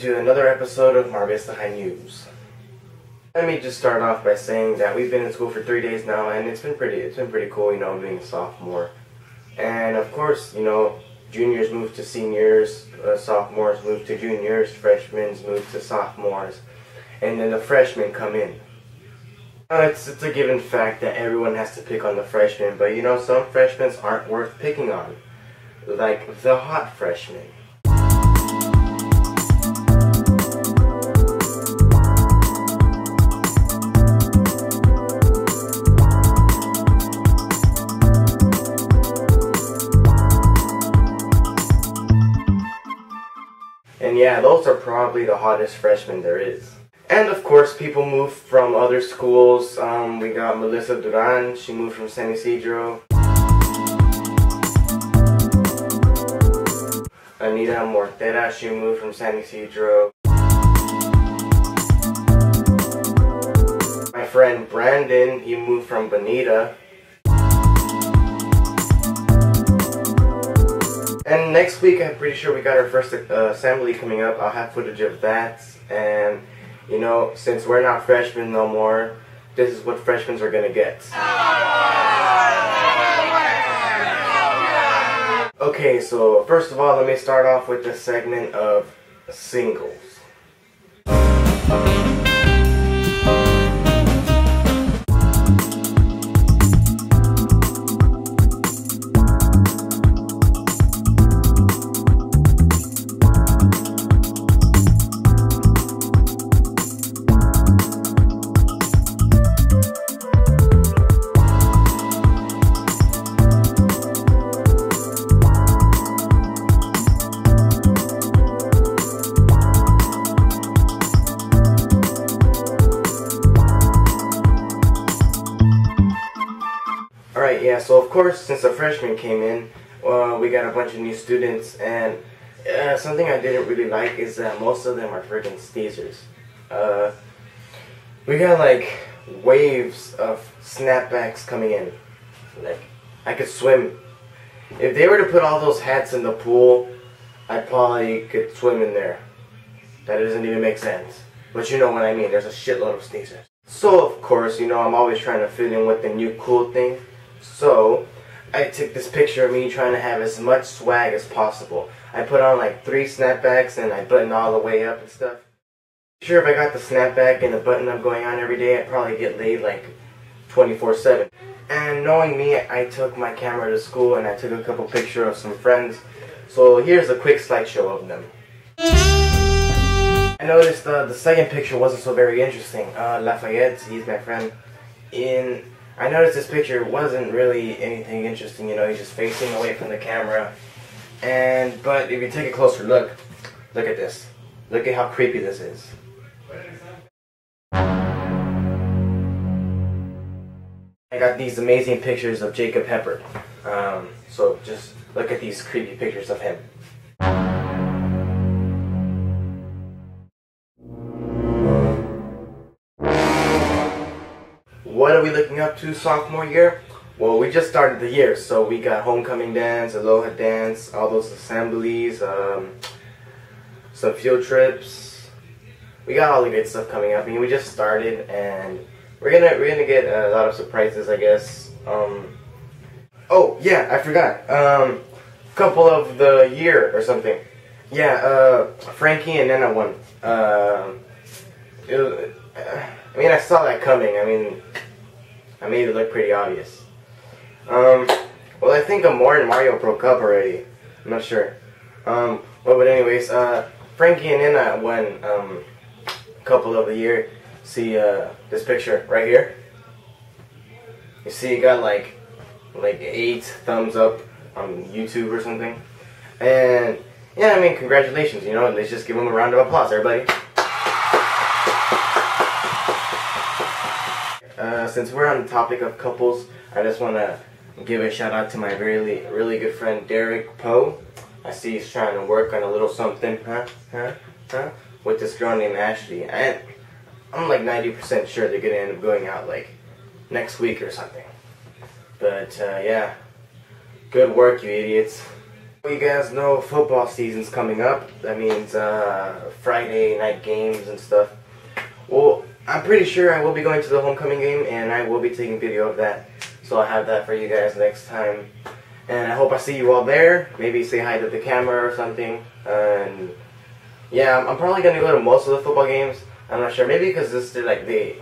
to another episode of Mar Vista High News. Let me just start off by saying that we've been in school for three days now, and it's been pretty, it's been pretty cool, you know, being a sophomore. And of course, you know, juniors move to seniors, uh, sophomores move to juniors, freshmen move to sophomores, and then the freshmen come in. Uh, it's, it's a given fact that everyone has to pick on the freshmen, but you know, some freshmen aren't worth picking on. Like the hot freshmen. Yeah, those are probably the hottest freshmen there is. And of course, people move from other schools. Um, we got Melissa Duran, she moved from San Ysidro. Anita Mortera, she moved from San Ysidro. My friend Brandon, he moved from Bonita. And next week, I'm pretty sure we got our first uh, assembly coming up. I'll have footage of that. And, you know, since we're not freshmen no more, this is what freshmen are gonna get. Okay, so first of all, let me start off with the segment of singles. Of course, since the freshmen came in, uh, we got a bunch of new students, and uh, something I didn't really like is that most of them are freaking sneezers. Uh, we got like waves of snapbacks coming in. Like, I could swim. If they were to put all those hats in the pool, I probably could swim in there. That doesn't even make sense. But you know what I mean, there's a shitload of sneezers. So, of course, you know, I'm always trying to fit in with the new cool thing. So, I took this picture of me trying to have as much swag as possible. I put on like three snapbacks and I buttoned all the way up and stuff. Sure, if I got the snapback and the button up going on every day, I'd probably get laid like 24-7. And knowing me, I took my camera to school and I took a couple pictures of some friends. So here's a quick slideshow of them. I noticed uh, the second picture wasn't so very interesting. Uh, Lafayette, he's my friend. In I noticed this picture wasn't really anything interesting. You know, he's just facing away from the camera. And but if you take a closer look, look at this. Look at how creepy this is. I got these amazing pictures of Jacob Pepper. Um, so just look at these creepy pictures of him. What are we looking up to sophomore year? Well, we just started the year, so we got homecoming dance, aloha dance, all those assemblies, um, some field trips. We got all the good stuff coming up. I mean, we just started, and we're gonna we're gonna get a lot of surprises, I guess. Um, oh yeah, I forgot. Um, couple of the year or something. Yeah, uh, Frankie and Nena won. Uh, was, I mean, I saw that coming. I mean, I made it look pretty obvious. Um, well, I think Amor and Mario broke up already. I'm not sure. Um, well, but anyways, uh, Frankie and Nina won um, couple of the year. See uh, this picture right here. You see, it got like like eight thumbs up on YouTube or something. And yeah, I mean, congratulations. You know, let's just give them a round of applause, everybody. Uh, since we're on the topic of couples, I just want to give a shout out to my really, really good friend Derek Poe. I see he's trying to work on a little something, huh, huh, huh, with this girl named Ashley. And I'm like 90% sure they're gonna end up going out like next week or something. But uh, yeah, good work, you idiots. You guys know football season's coming up. That means uh, Friday night games and stuff. Well, I'm pretty sure I will be going to the homecoming game and I will be taking video of that. So I'll have that for you guys next time. And I hope I see you all there. Maybe say hi to the camera or something. And yeah, I'm, probably gonna go to most of the football games. I'm not sure. Maybe because this like they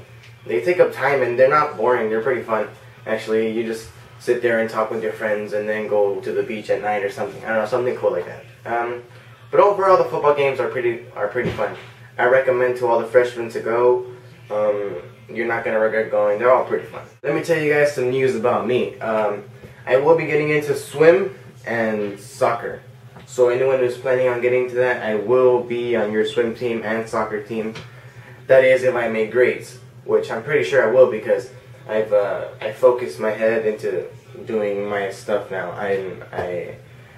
they take up time and they're not boring. They're pretty fun. Actually, you just sit there and talk with your friends and then go to the beach at night or something. I don't know, something cool like that. Um, but overall, the football games are pretty are pretty fun. I recommend to all the freshmen to go. Um, you're not gonna regret going. They're all pretty fun. Let me tell you guys some news about me. Um, I will be getting into swim and soccer. So anyone who's planning on getting to that, I will be on your swim team and soccer team. That is if I make grades, which I'm pretty sure I will because I've uh, I focused my head into doing my stuff now. I I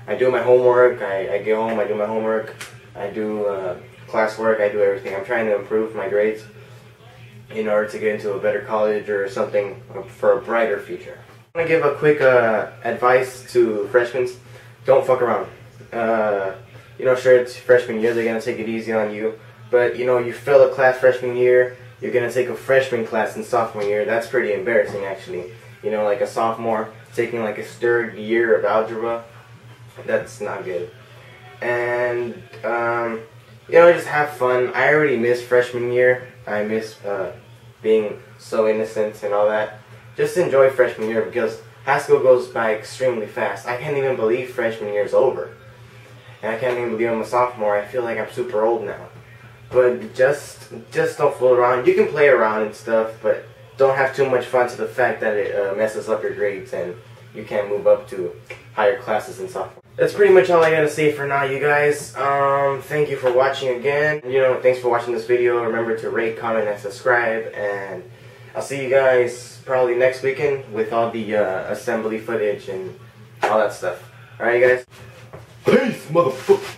I do my homework. I, I get home. I do my homework. I do uh, classwork. I do everything. I'm trying to improve my grades in order to get into a better college or something for a brighter future. I want to give a quick uh, advice to freshmen. Don't fuck around. Uh, you know, sure, it's freshman year. They're gonna take it easy on you, but you know, you fail a class freshman year you're gonna take a freshman class in sophomore year. That's pretty embarrassing, actually. You know, like a sophomore taking like a third year of algebra. That's not good. And um, you know, just have fun. I already miss freshman year. I miss uh, being so innocent and all that. Just enjoy freshman year because high school goes by extremely fast. I can't even believe freshman year is over. And I can't even believe I'm a sophomore. I feel like I'm super old now. But just just don't fool around. You can play around and stuff, but don't have too much fun to the fact that it uh, messes up your grades and you can't move up to higher classes in sophomore. That's pretty much all I gotta say for now, you guys. Um, thank you for watching again. You know, thanks for watching this video. Remember to rate, comment, and subscribe. And I'll see you guys probably next weekend with all the uh, assembly footage and all that stuff. Alright, you guys? Peace, motherfucker!